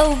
Oh,